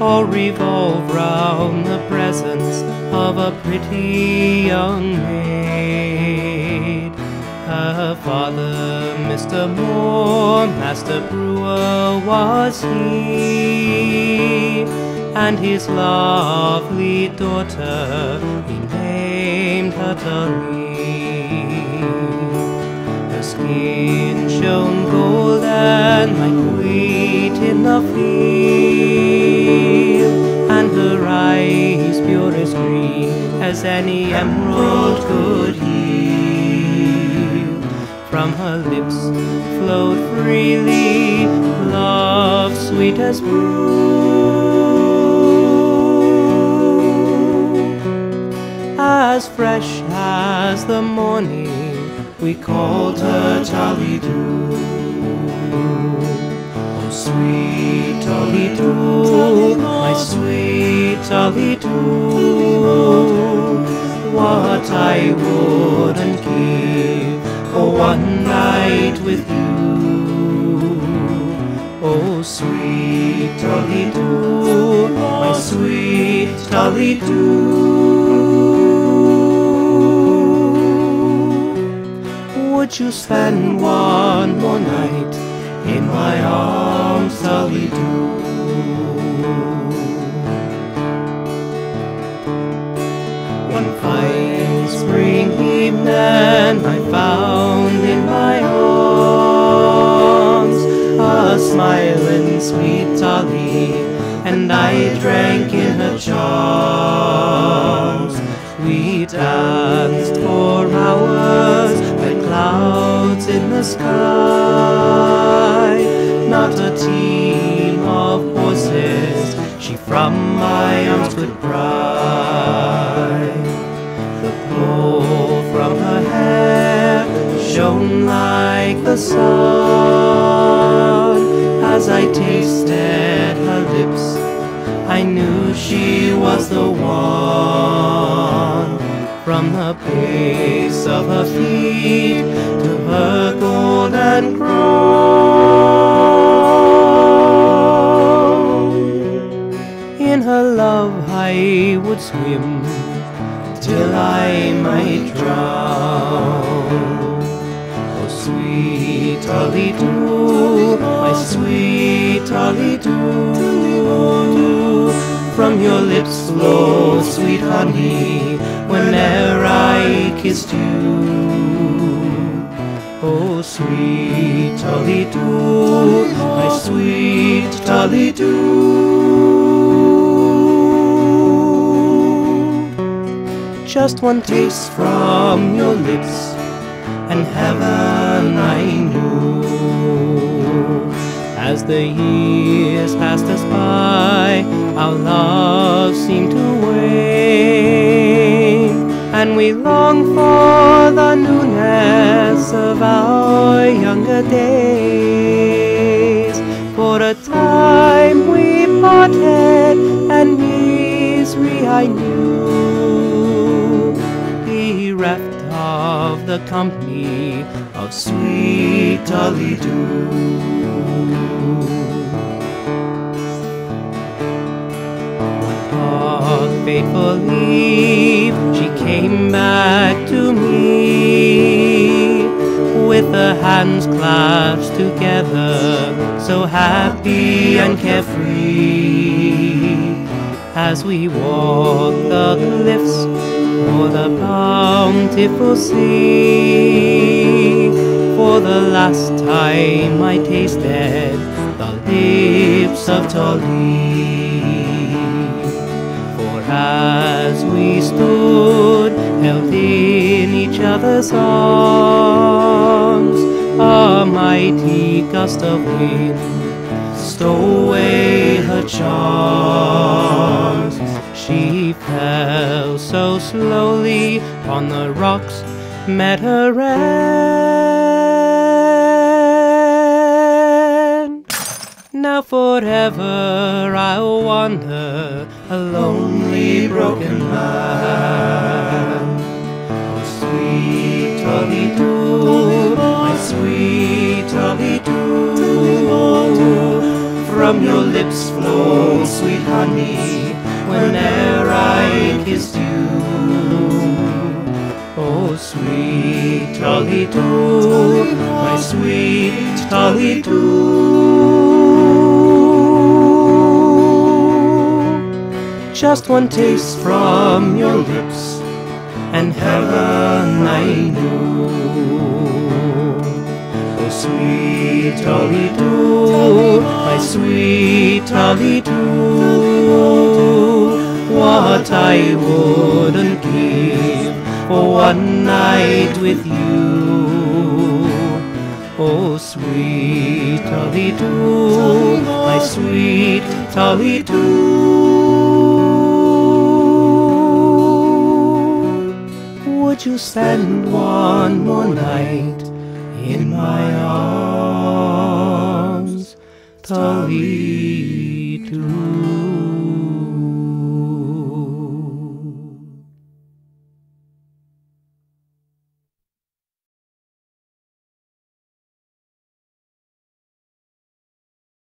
around the presence of a pretty young maid. Her father, Mr. Moore, master brewer was he, and his lovely daughter he named her Tully. Her skin shone golden like wheat in the field, as any emerald could yield. From her lips flowed freely love sweet as brew. As fresh as the morning, we called her Dew. Oh, sweet Tully Dew, my sweet Tully Dew. What I wouldn't give for one night with you. Oh, sweet Tully Dew, my sweet Tully Dew. Would you spend one more night in my arms, Tully Dew? One fine sweet Tully, and I drank in her charms. We danced for hours like clouds in the sky. Not a team of horses she from my arms could pry. The glow from her hair shone like the sun. Dew, my sweet Tully Dew. From your lips flow sweet honey whene'er I kissed you. Oh, sweet Tully Dew, my sweet Tully Dew. Just one taste from your lips, and heaven I knew. The years passed us by, our love seemed to wane, and we longed for the newness of our younger days. For a time we parted, and misery I knew, bereft of the company of sweet Tully Dew. Fateful eve, she came back to me with her hands clasped together, so happy and carefree. As we walked the cliffs o'er the bountiful sea, for the last time I tasted the lips of Tully. As we stood, held in each other's arms, a mighty gust of wind stole away her charms. She fell so slowly on the rocks, met her end. Now forever I'll wander a lonely, broken man. Oh, sweet Tully Dew, my sweet Tully Dew. From your lips flow sweet honey whene'er I kissed you. Oh, sweet Tully Dew, my sweet Tully Dew. Just one taste from your lips, and heaven I knew. Oh, sweet Tully Dew, my sweet Tully Dew. What I wouldn't give for one night with you. Oh, sweet Tully Dew, my sweet Tolly Would you spend one more night in my arms, Too?